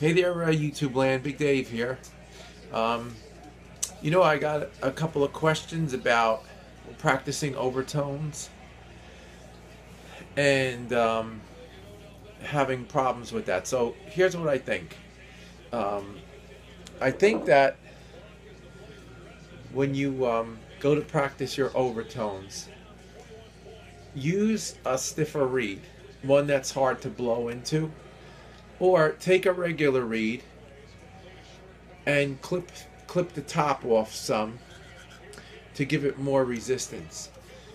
Hey there, uh, YouTube land. Big Dave here. Um, you know, I got a couple of questions about practicing overtones and um, having problems with that. So here's what I think. Um, I think that when you um, go to practice your overtones, use a stiffer reed, one that's hard to blow into, or take a regular reed and clip clip the top off some to give it more resistance.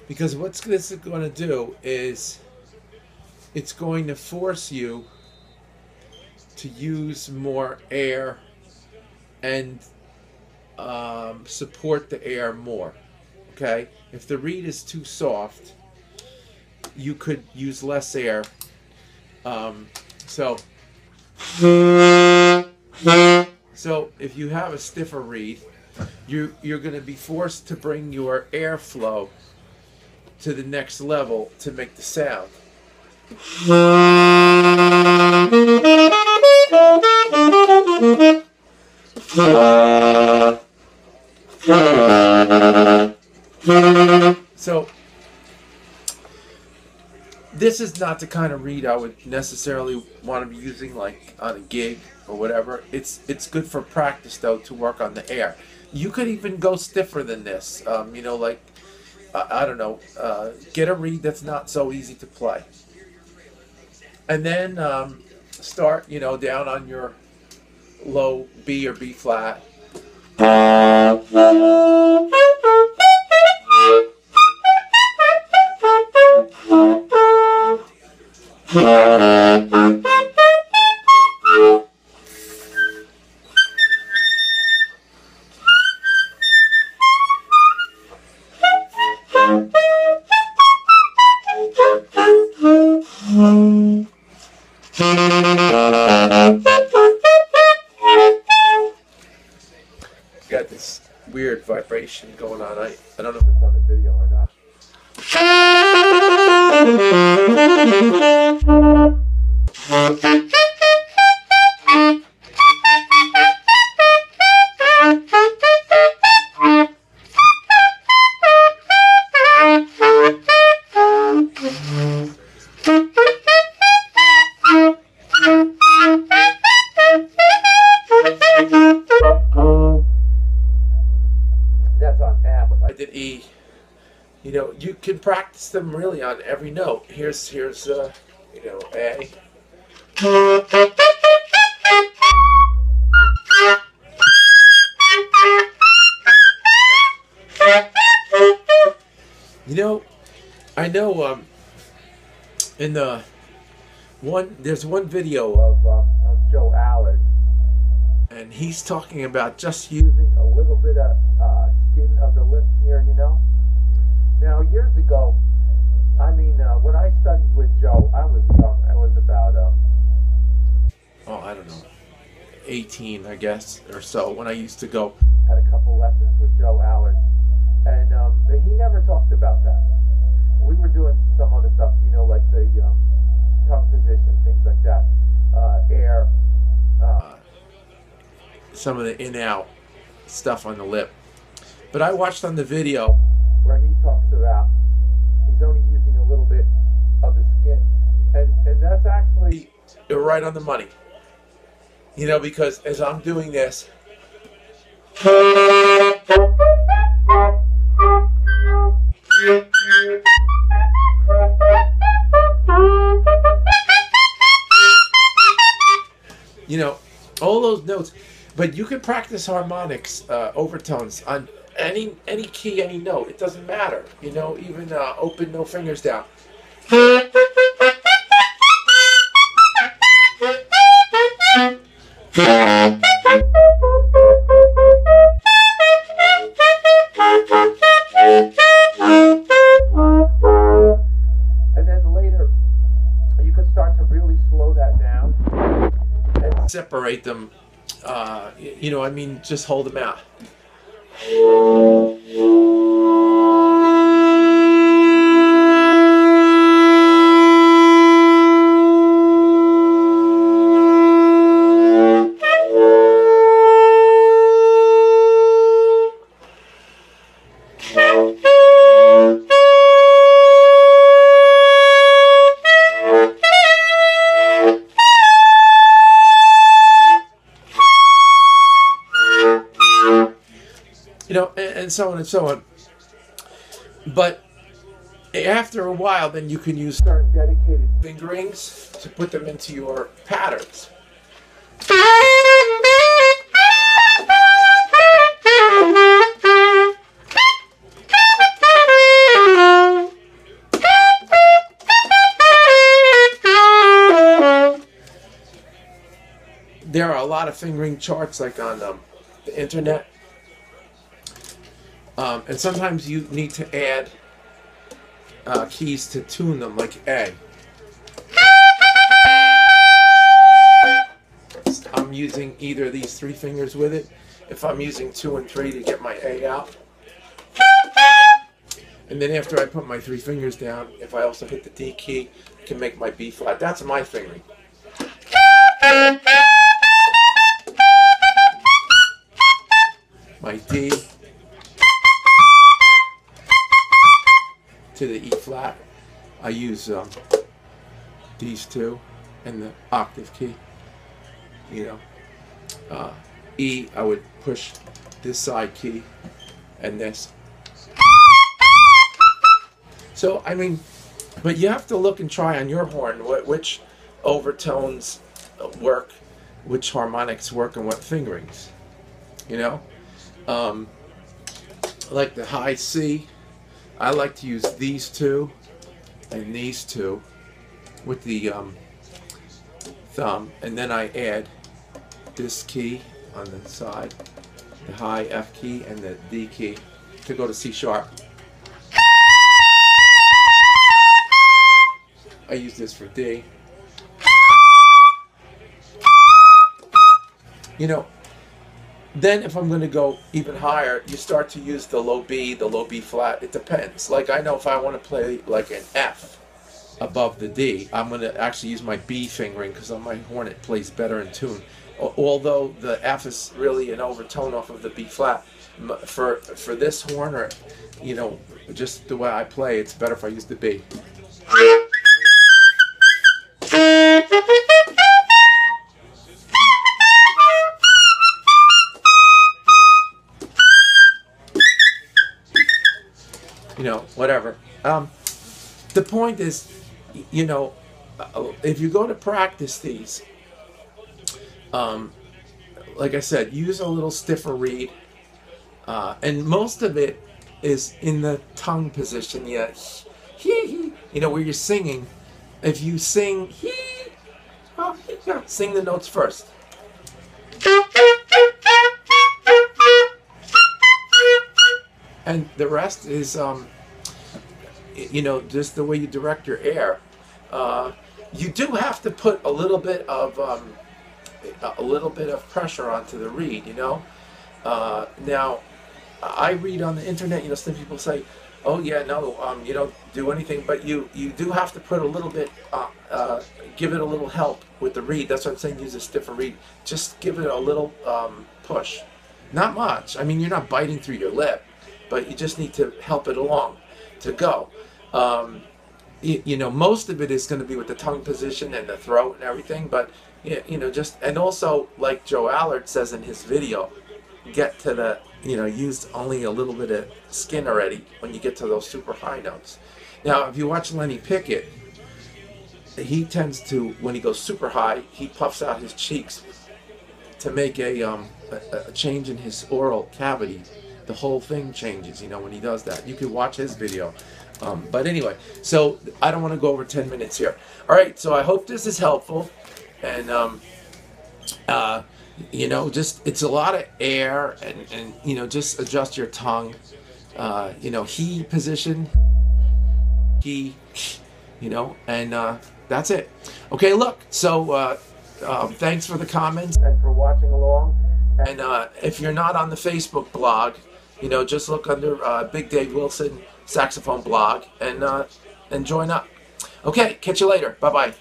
Because what this is going to do is it's going to force you to use more air and um, support the air more. Okay? If the reed is too soft, you could use less air. Um, so, so if you have a stiffer reed, you you're going to be forced to bring your airflow to the next level to make the sound. This is not the kind of reed I would necessarily want to be using like on a gig or whatever. It's it's good for practice though to work on the air. You could even go stiffer than this. Um, you know, like I don't know, uh, get a reed that's not so easy to play, and then um, start you know down on your low B or B flat. Got this weird vibration going on. I, I don't know if it's on the video or not. E. You know, you can practice them really on every note. Here's here's uh, you know, A. You know, I know um in the one there's one video of, um, of Joe Allard and he's talking about just using years ago, I mean, uh, when I studied with Joe, I was young. I was about, um, oh, I don't know, 18, I guess, or so, when I used to go, had a couple lessons with Joe Allard. And um, but he never talked about that. We were doing some other stuff, you know, like the um, tongue position, things like that, uh, air. Uh, some of the in-out stuff on the lip. But I watched on the video actually right on the money. You know, because as I'm doing this. You know, all those notes but you can practice harmonics, uh, overtones on any any key, any note. It doesn't matter. You know, even uh, open no fingers down. Separate them uh, you know, I mean, just hold them out. Know, and, and so on and so on. But after a while, then you can use certain dedicated fingerings to put them into your patterns. There are a lot of fingering charts like on um, the internet. Um, and sometimes you need to add uh, keys to tune them, like A. I'm using either of these three fingers with it. If I'm using two and three to get my A out. And then after I put my three fingers down, if I also hit the D key, I can make my B flat. That's my fingering. My D to the E flat. I use um, these two and the octave key. You know, uh, E I would push this side key and this. So I mean, but you have to look and try on your horn which overtones work, which harmonics work, and what fingerings. You know, um, like the high C I like to use these two and these two with the um, thumb and then I add this key on the side the high F key and the D key to go to C sharp. I use this for D. You know then if I'm going to go even higher, you start to use the low B, the low B flat. It depends. Like I know if I want to play like an F above the D, I'm going to actually use my B fingering because on my horn it plays better in tune. Although the F is really an overtone off of the B flat. For for this horn or you know just the way I play, it's better if I use the B. you know, whatever. Um, the point is, you know, uh, if you go to practice these, um, like I said, use a little stiffer reed, uh, and most of it is in the tongue position. Yeah, he, he, you know, where you're singing. If you sing he, oh, yeah, sing the notes first. And the rest is um, you know just the way you direct your air. Uh, you do have to put a little bit of um, a little bit of pressure onto the reed you know? Uh, now I read on the internet you know some people say oh yeah no um, you don't do anything but you you do have to put a little bit uh, uh give it a little help with the reed. That's what I'm saying use a stiffer reed. Just give it a little um, push. Not much. I mean you're not biting through your lip but you just need to help it along to go. Um, you, you, know, most of it is going to be with the tongue position and the throat and everything, but you know, just and also like Joe Allard says in his video, get to the you know use only a little bit of skin already when you get to those super high notes. Now, if you watch Lenny Pickett, he tends to when he goes super high, he puffs out his cheeks to make a um, a, a change in his oral cavity the whole thing changes, you know, when he does that. You can watch his video. Um, but anyway, so I don't want to go over 10 minutes here. All right, so I hope this is helpful. And, um, uh, you know, just it's a lot of air and, and you know, just adjust your tongue. Uh, you know, he position, he, you know, and uh, that's it. Okay, look, so uh, uh, thanks for the comments and for watching along. And uh, if you're not on the Facebook blog, you know, just look under uh, Big Dave Wilson saxophone blog and uh, and join up. Okay, catch you later. Bye bye.